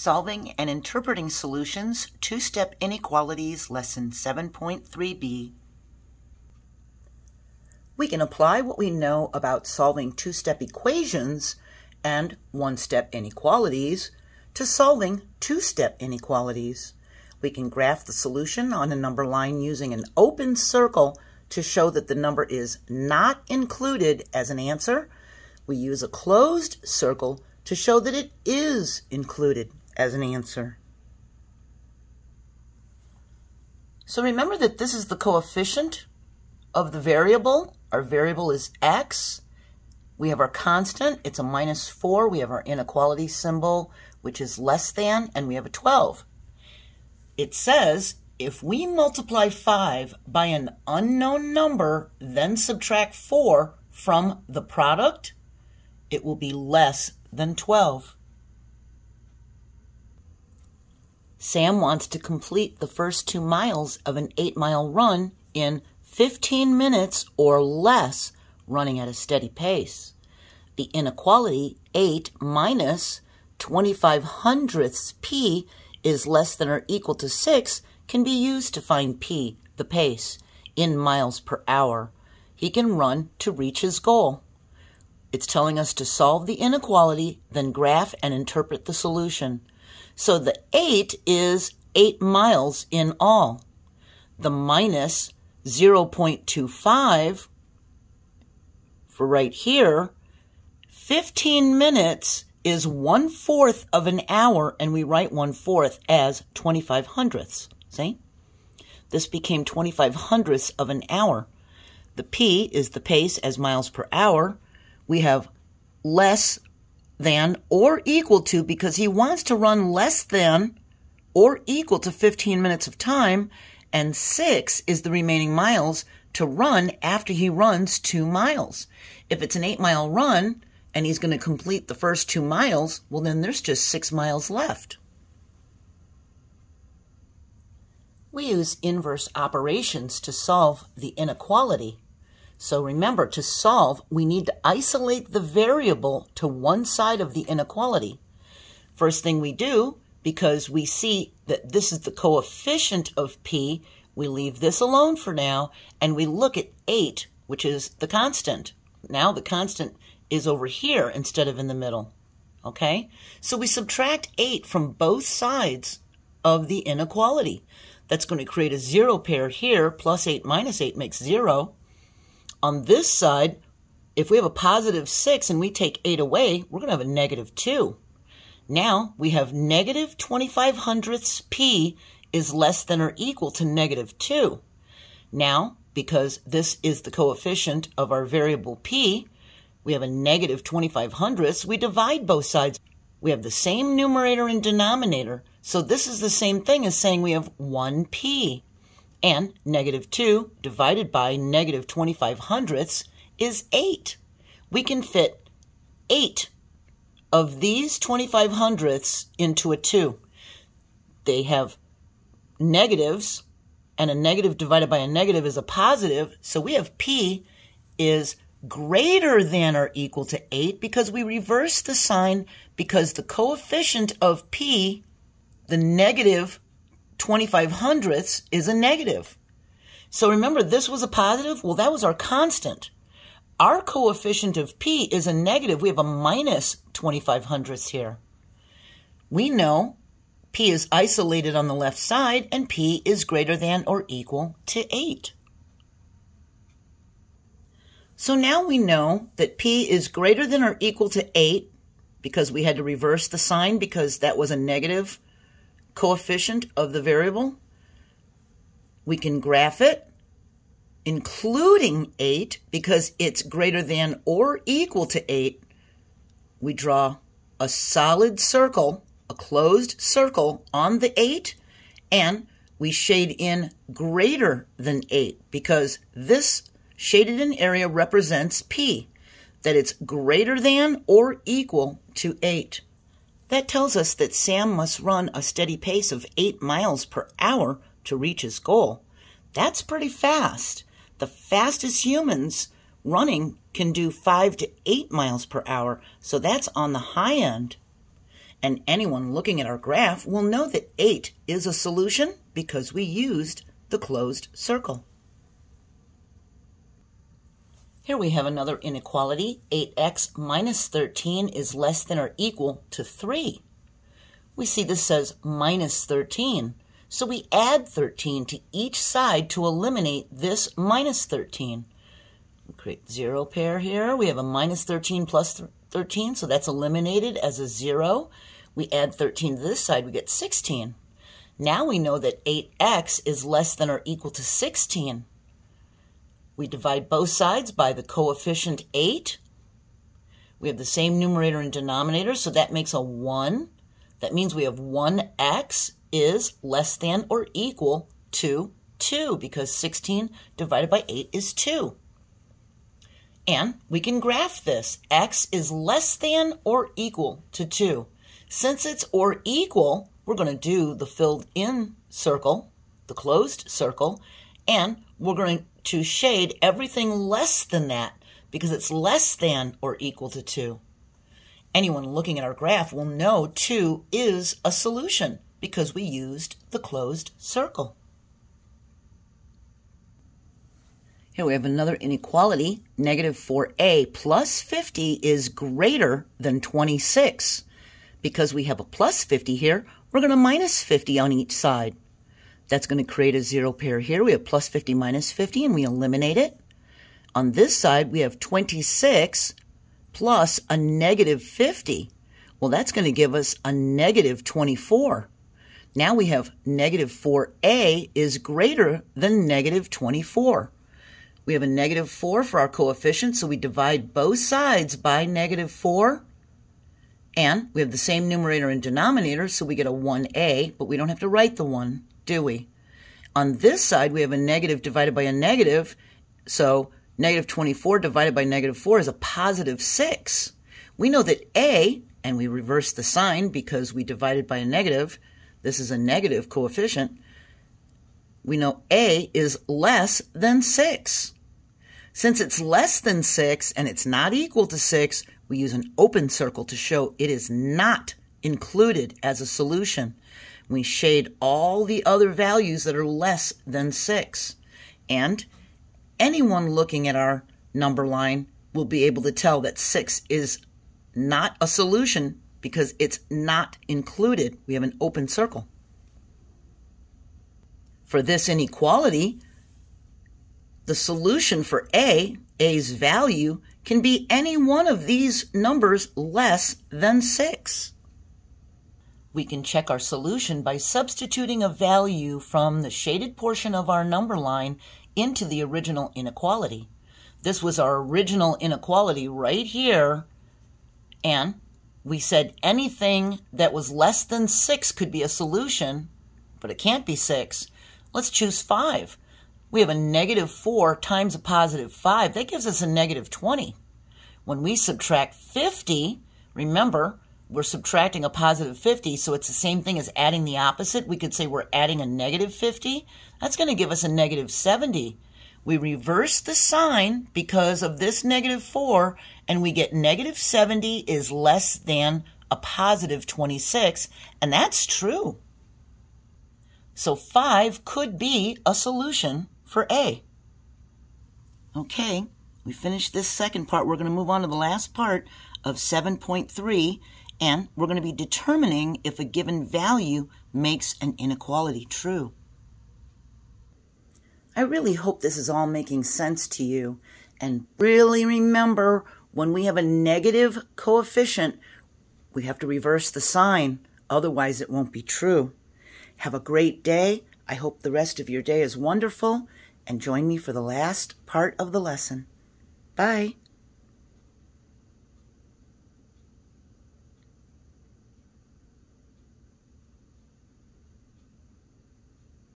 Solving and Interpreting Solutions, Two-Step Inequalities, Lesson 7.3b. We can apply what we know about solving two-step equations and one-step inequalities to solving two-step inequalities. We can graph the solution on a number line using an open circle to show that the number is not included as an answer. We use a closed circle to show that it is included as an answer. So remember that this is the coefficient of the variable. Our variable is x. We have our constant. It's a minus 4. We have our inequality symbol, which is less than, and we have a 12. It says if we multiply 5 by an unknown number, then subtract 4 from the product, it will be less than 12. Sam wants to complete the first two miles of an eight mile run in 15 minutes or less, running at a steady pace. The inequality 8 minus 25 hundredths p is less than or equal to 6 can be used to find p, the pace, in miles per hour. He can run to reach his goal. It's telling us to solve the inequality, then graph and interpret the solution. So the 8 is 8 miles in all. The minus 0.25 for right here, 15 minutes is one fourth of an hour, and we write one fourth as 25 hundredths. See? This became 25 hundredths of an hour. The P is the pace as miles per hour. We have less than or equal to because he wants to run less than or equal to 15 minutes of time, and 6 is the remaining miles to run after he runs 2 miles. If it's an 8 mile run and he's going to complete the first 2 miles, well, then there's just 6 miles left. We use inverse operations to solve the inequality. So remember, to solve, we need to isolate the variable to one side of the inequality. First thing we do, because we see that this is the coefficient of p, we leave this alone for now, and we look at 8, which is the constant. Now the constant is over here instead of in the middle. Okay? So we subtract 8 from both sides of the inequality. That's going to create a zero pair here. Plus 8 minus 8 makes 0. On this side, if we have a positive 6 and we take 8 away, we're going to have a negative 2. Now we have negative 25 hundredths p is less than or equal to negative 2. Now, because this is the coefficient of our variable p, we have a negative 25 hundredths, we divide both sides. We have the same numerator and denominator, so this is the same thing as saying we have 1p. And negative 2 divided by negative 25 hundredths is 8. We can fit 8 of these 25 hundredths into a 2. They have negatives, and a negative divided by a negative is a positive, so we have P is greater than or equal to 8 because we reverse the sign because the coefficient of P, the negative 25 hundredths is a negative. So remember, this was a positive. Well, that was our constant. Our coefficient of P is a negative. We have a minus 25 hundredths here. We know P is isolated on the left side, and P is greater than or equal to 8. So now we know that P is greater than or equal to 8 because we had to reverse the sign because that was a negative coefficient of the variable. We can graph it, including 8, because it's greater than or equal to 8. We draw a solid circle, a closed circle on the 8, and we shade in greater than 8, because this shaded in area represents P, that it's greater than or equal to 8. That tells us that Sam must run a steady pace of 8 miles per hour to reach his goal. That's pretty fast. The fastest humans running can do 5 to 8 miles per hour, so that's on the high end. And anyone looking at our graph will know that 8 is a solution because we used the closed circle. Here we have another inequality. 8x minus 13 is less than or equal to 3. We see this says minus 13. So we add 13 to each side to eliminate this minus 13. We create zero pair here. We have a minus 13 plus 13, so that's eliminated as a 0. We add 13 to this side, we get 16. Now we know that 8x is less than or equal to 16. We divide both sides by the coefficient 8. We have the same numerator and denominator, so that makes a 1. That means we have 1x is less than or equal to 2 because 16 divided by 8 is 2. And we can graph this. x is less than or equal to 2. Since it's or equal, we're going to do the filled in circle, the closed circle, and we're going to shade everything less than that because it's less than or equal to 2. Anyone looking at our graph will know 2 is a solution because we used the closed circle. Here we have another inequality. Negative 4a plus 50 is greater than 26. Because we have a plus 50 here, we're going to minus 50 on each side. That's going to create a zero pair here. We have plus 50 minus 50, and we eliminate it. On this side, we have 26 plus a negative 50. Well, that's going to give us a negative 24. Now we have negative 4a is greater than negative 24. We have a negative 4 for our coefficient, so we divide both sides by negative 4. And we have the same numerator and denominator, so we get a 1a, but we don't have to write the 1, do we? On this side, we have a negative divided by a negative, so negative 24 divided by negative 4 is a positive 6. We know that a, and we reverse the sign because we divided by a negative, this is a negative coefficient, we know a is less than 6. Since it's less than 6 and it's not equal to 6, we use an open circle to show it is not included as a solution. We shade all the other values that are less than 6. And anyone looking at our number line will be able to tell that 6 is not a solution because it's not included. We have an open circle. For this inequality, the solution for A, A's value, can be any one of these numbers less than 6. We can check our solution by substituting a value from the shaded portion of our number line into the original inequality. This was our original inequality right here, and we said anything that was less than 6 could be a solution, but it can't be 6. Let's choose 5 we have a negative 4 times a positive 5. That gives us a negative 20. When we subtract 50, remember, we're subtracting a positive 50, so it's the same thing as adding the opposite. We could say we're adding a negative 50. That's going to give us a negative 70. We reverse the sign because of this negative 4, and we get negative 70 is less than a positive 26, and that's true. So 5 could be a solution for A. Okay, we finished this second part. We're going to move on to the last part of 7.3, and we're going to be determining if a given value makes an inequality true. I really hope this is all making sense to you. And really remember, when we have a negative coefficient, we have to reverse the sign. Otherwise, it won't be true. Have a great day. I hope the rest of your day is wonderful and join me for the last part of the lesson. Bye.